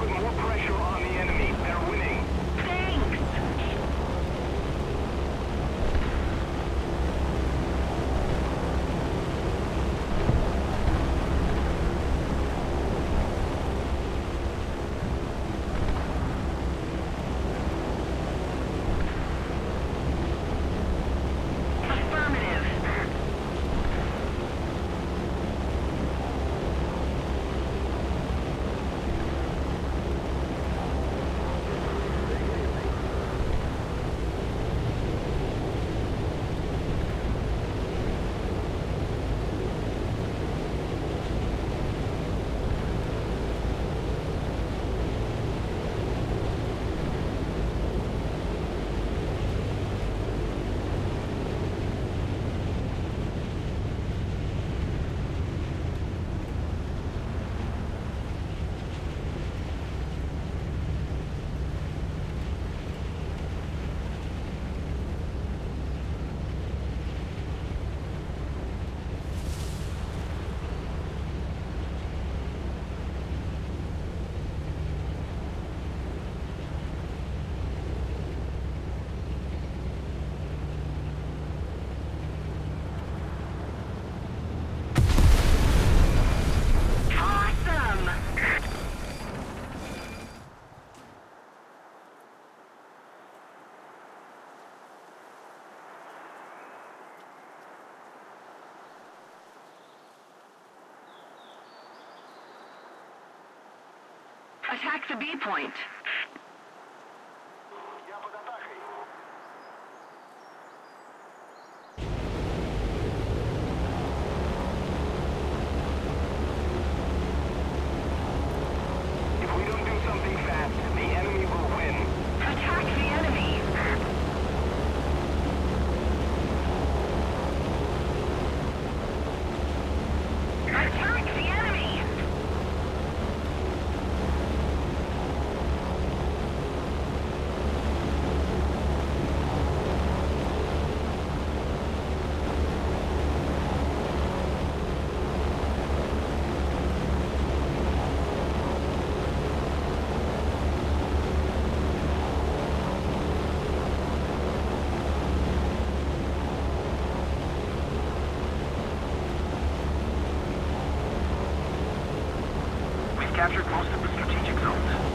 equipping more pressure. Attack the B point. captured most of the strategic zones.